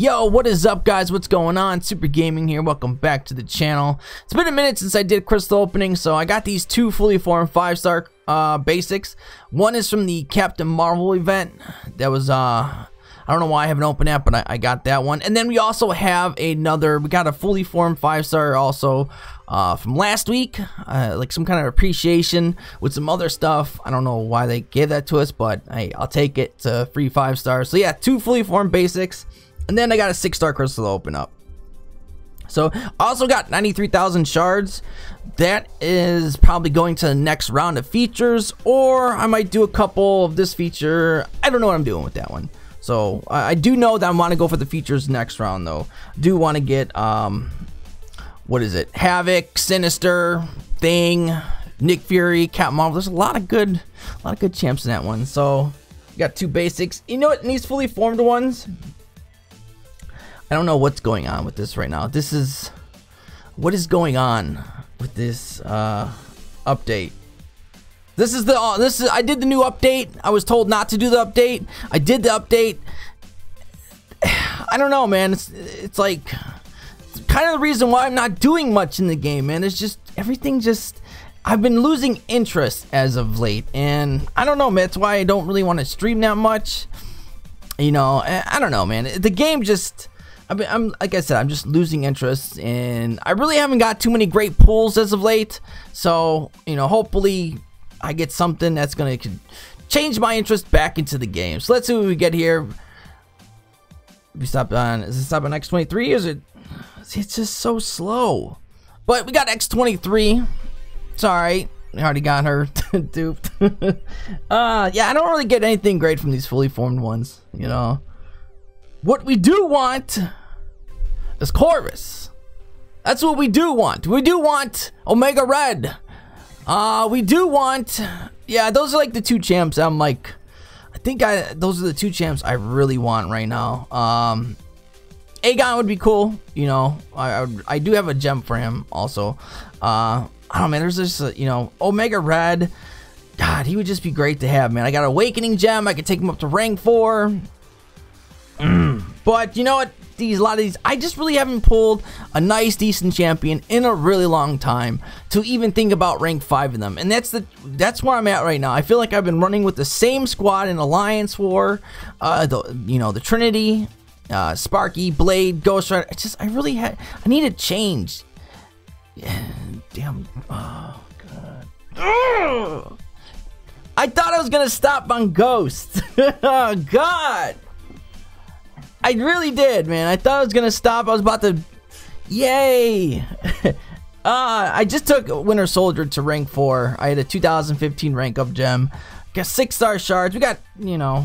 Yo, what is up guys? What's going on? Supr Gaming here. Welcome back to the channel. It's been a minute since I did crystal opening, so I got these two fully formed 5-star uh, basics. One is from the Captain Marvel event. That was, uh, I don't know why I haven't opened that, but I, I got that one. And then we also have another, we got a fully formed 5-star also uh, from last week, uh, like some kind of appreciation with some other stuff. I don't know why they gave that to us, but hey, I'll take it. Free five stars. So yeah, two fully formed basics. And then I got a six star crystal to open up. So I also got 93,000 shards. That is probably going to the next round of features, or I might do a couple of this feature. I don't know what I'm doing with that one. So I, I do know that I want to go for the features next round, though. I do want to get um, what is it? Havok, Sinister, Thing, Nick Fury, Cap Marvel. There's a lot of good, a lot of good champs in that one. So got two basics. You know what? These fully formed ones, I don't know what's going on with this right now. This is what is going on with this uh, update. This is the uh, this is I did the new update. I was told not to do the update. I did the update. I don't know, man. It's it's like it's kind of the reason why I'm not doing much in the game, man. It's just everything just I've been losing interest as of late, and I don't know, man. That's why I don't really want to stream that much. You know, I don't know, man. The game just I mean, I'm like I said, I'm just losing interest, and I really haven't got too many great pulls as of late. So you know, hopefully, I get something that's gonna change my interest back into the game. So let's see what we get here. We stop on. Is it stop on X23? Is it? It's just so slow. But we got X23. It's alright. I already got her duped. uh, yeah, I don't really get anything great from these fully formed ones, you know. What we do want is Corvus. That's what we do want. We do want Omega Red. Uh, we do want, yeah, those are like the two champs. I'm like, I think I those are the two champs I really want right now. Um, Aegon would be cool. You know, I I, I do have a gem for him also. Uh, I don't know, man. There's this, uh, you know, Omega Red. God, he would just be great to have, man. I got Awakening Gem. I could take him up to rank four. Mm. But you know what? These a lot of these, I just really haven't pulled a nice, decent champion in a really long time to even think about rank five of them, and that's the that's where I'm at right now. I feel like I've been running with the same squad in Alliance War, uh, the you know the Trinity, uh, Sparky, Blade, Ghost Rider. I just I really had I need a change. Damn. Oh god. Ugh. I thought I was gonna stop on Ghost. oh god. I really did, man. I thought I was gonna stop. I was about to, yay! uh, I just took Winter Soldier to rank four. I had a 2015 rank up gem. Got six star shards. We got you know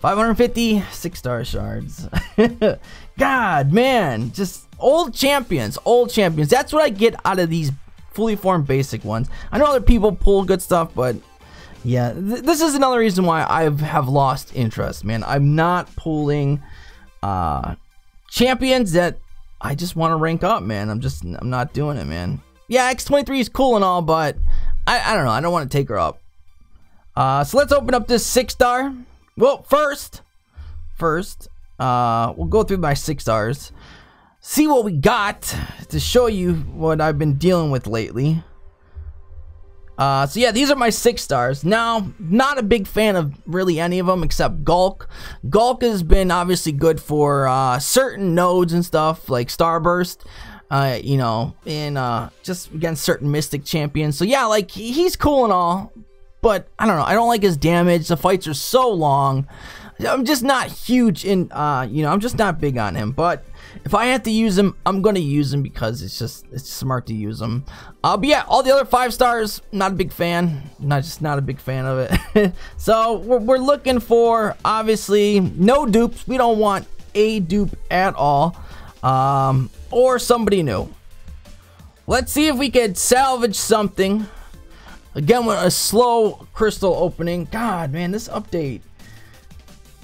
550 six star shards. God, man, just old champions, old champions. That's what I get out of these fully formed basic ones. I know other people pull good stuff, but yeah, th this is another reason why I have lost interest, man. I'm not pulling uh, champions that I just want to rank up, man. I'm just, I'm not doing it, man. Yeah, X23 is cool and all, but I, I don't know. I don't want to take her up. Uh, so let's open up this six star. Well, first, first, uh, we'll go through my six stars, see what we got to show you what I've been dealing with lately. Uh, so yeah, these are my six stars. Now, not a big fan of really any of them except Gulk. Gulk has been obviously good for uh, certain nodes and stuff like Starburst. Uh, you know, in uh, just against certain Mystic champions. So yeah, like he's cool and all, but I don't know. I don't like his damage. The fights are so long. I'm just not huge in. Uh, you know, I'm just not big on him, but if I have to use him, I'm gonna use him because it's just it's smart to use him. Uh, but yeah, all the other five stars, not a big fan. Not just not a big fan of it. so we're, we're looking for obviously no dupes. We don't want a dupe at all, um, or somebody new. Let's see if we can salvage something. Again, with a slow crystal opening. God, man, this update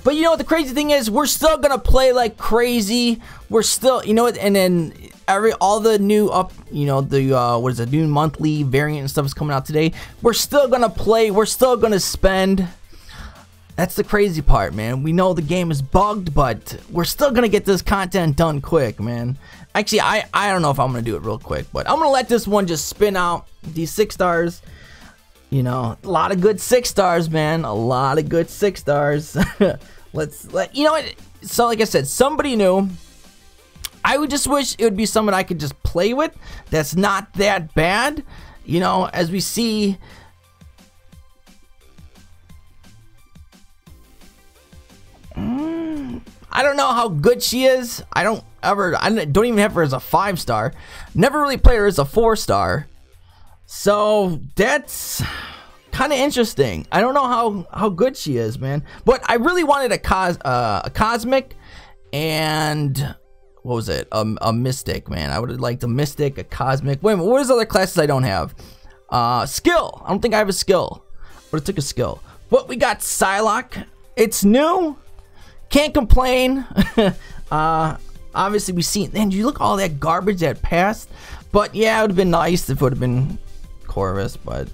but you know what the crazy thing is? We're still gonna play like crazy. We're still, you know what? And then every all the new up, you know, the uh, what is it? New monthly variant and stuff is coming out today. We're still gonna play. We're still gonna spend That's the crazy part, man. We know the game is bugged, but we're still gonna get this content done quick, man. Actually, I, I don't know if I'm gonna do it real quick, but I'm gonna let this one just spin out these six stars. You know, a lot of good six stars, man. A lot of good six stars. Let's let you know what. So, like I said, somebody new. I would just wish it would be someone I could just play with. That's not that bad. You know, as we see mm, I don't know how good she is. I don't ever, I don't even have her as a five star. Never really play her as a four star. So that's kind of interesting. I don't know how how good she is, man. But I really wanted a cos uh, a cosmic and what was it? A, a mystic, man. I would have liked a mystic, a cosmic. Wait what is other classes I don't have? Uh, skill. I don't think I have a skill. But it took a skill. But we got Psylocke. It's new. Can't complain. uh, obviously, we seen. And you look all that garbage that passed. But yeah, it would have been nice if it would have been Corvus. But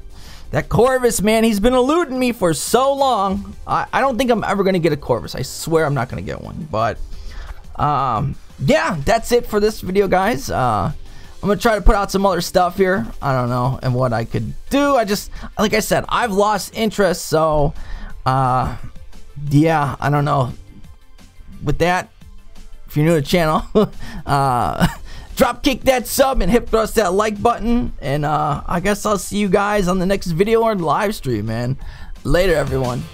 that Corvus, man, he's been eluding me for so long. I, I don't think I'm ever going to get a Corvus. I swear I'm not going to get one. But um, yeah, that's it for this video, guys. Uh, I'm gonna try to put out some other stuff here. I don't know and what I could do. I just, like I said, I've lost interest. So, uh, yeah, I don't know with that, if you're new to the channel, uh, drop kick that sub and hip thrust that like button. And uh, I guess I'll see you guys on the next video or live stream, man. Later, everyone.